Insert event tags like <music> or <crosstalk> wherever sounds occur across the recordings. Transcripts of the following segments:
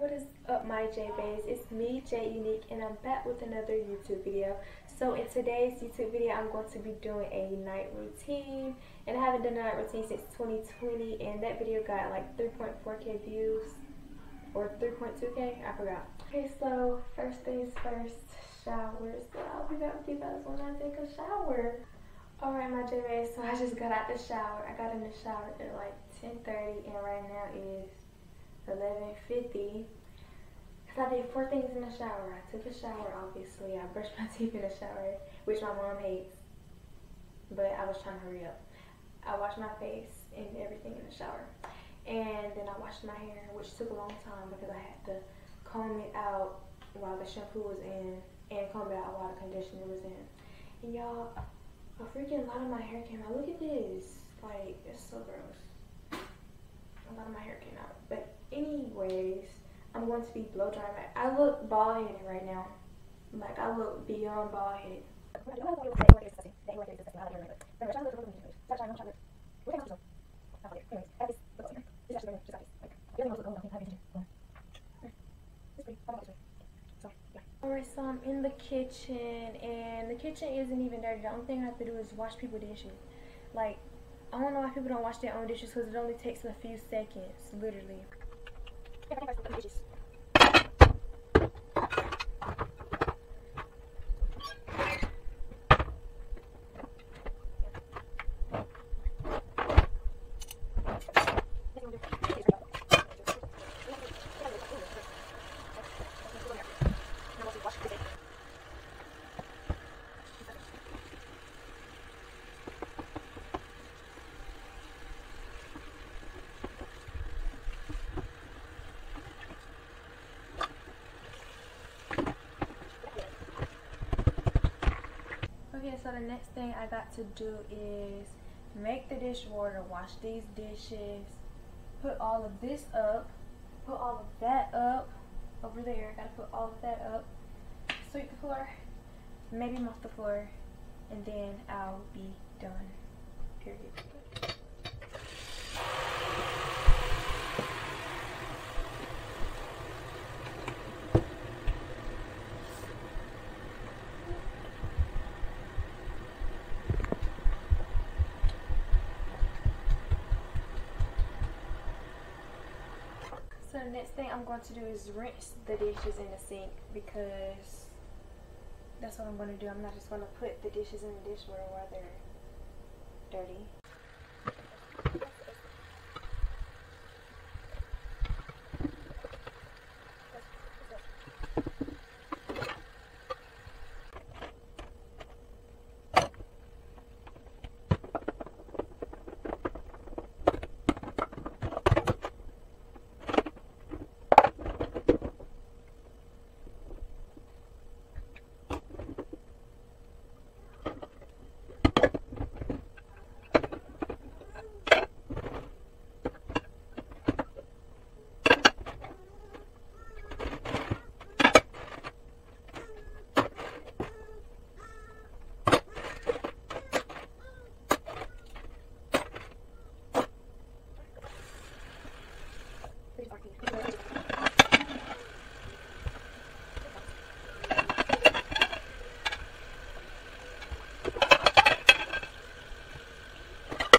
What is up my Jae Baes? It's me, Jade Unique, and I'm back with another YouTube video. So in today's YouTube video, I'm going to be doing a night routine. And I haven't done a night routine since 2020, and that video got like 3.4k views. Or 3.2k? I forgot. Okay, so first things first, shower. So I'll be back with you guys when I take a shower. Alright my Jae Baes, so I just got out the shower. I got in the shower at like 10.30, and right now is 11.50. Because I did four things in the shower. I took a shower, obviously. I brushed <laughs> my teeth in the shower, which my mom hates. But I was trying to hurry up. I washed my face and everything in the shower. And then I washed my hair, which took a long time because I had to comb it out while the shampoo was in and comb it out while the conditioner was in. And y'all, a freaking lot of my hair came out. Look at this. Like, it's so gross. A lot of my hair came out. But anyways, I'm going to be blow drying my. I look bald headed right now. Like I look beyond bald headed. Alright, so I'm in the kitchen, and the kitchen isn't even dirty. The only thing I have to do is wash people's dishes. Like, I don't know why people don't wash their own dishes because it only takes a few seconds, literally. Pergunta quem faz tanto disso. So the next thing I got to do is make the dishwater, wash these dishes, put all of this up, put all of that up over there. Gotta put all of that up, sweep the floor, maybe mop the floor, and then I'll be done. Period. So the next thing I'm going to do is rinse the dishes in the sink because that's what I'm going to do. I'm not just going to put the dishes in the dishwater while they're dirty.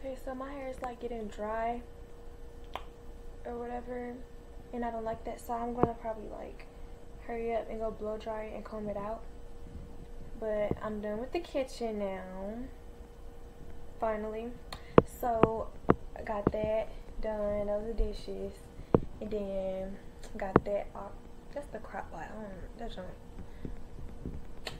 Okay, so my hair is like getting dry or whatever, and I don't like that, so I'm gonna probably like hurry up and go blow dry it and comb it out. But I'm done with the kitchen now, finally. So I got that done, those are dishes, and then got that off. That's the Crock-Pot. I don't know, that's.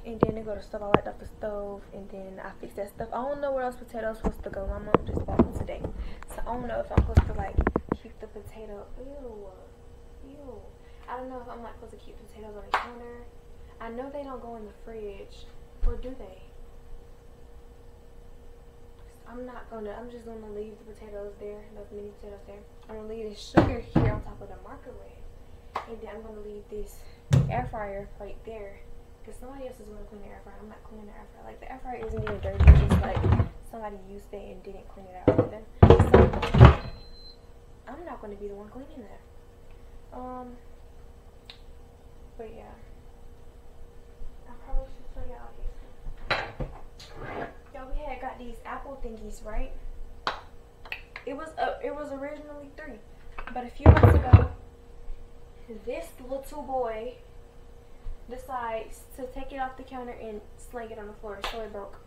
And then they go to stuff I wiped off the stove and then I fixed that stuff. I don't know where else potatoes supposed to go. My mom just bought them today. So I don't know if I'm supposed to like keep the potato ew. Ew. I don't know if I'm like supposed to keep potatoes on the counter. I know they don't go in the fridge. Or do they? I'm not gonna I'm just gonna leave the potatoes there, those mini potatoes there. I'm gonna leave the sugar here on top of the microwave. And then I'm gonna leave this air fryer right there. Because somebody else is going to clean the air fryer. I'm not cleaning the air fryer. Like, the air fryer isn't even dirty. It's just like somebody used it and didn't clean it out. So, I'm not going to be the one cleaning that. Um, But yeah. I probably should show y'all these. Yo, we had got these apple thingies, right? It was uh, it was originally three. But a few months ago, this little boy decides to take it off the counter and sling it on the floor, so it broke.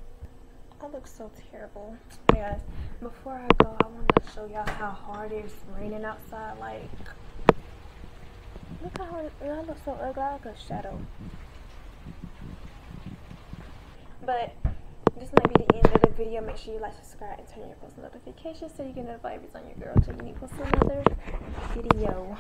I look so terrible. Guys, before I go, I want to show y'all how hard it's raining outside. Like, look how hard I look so ugly. I look a shadow. But this might be the end of the video. Make sure you like, subscribe, and turn on your post notifications so you get notified every time your girl Jade Unique posts another video.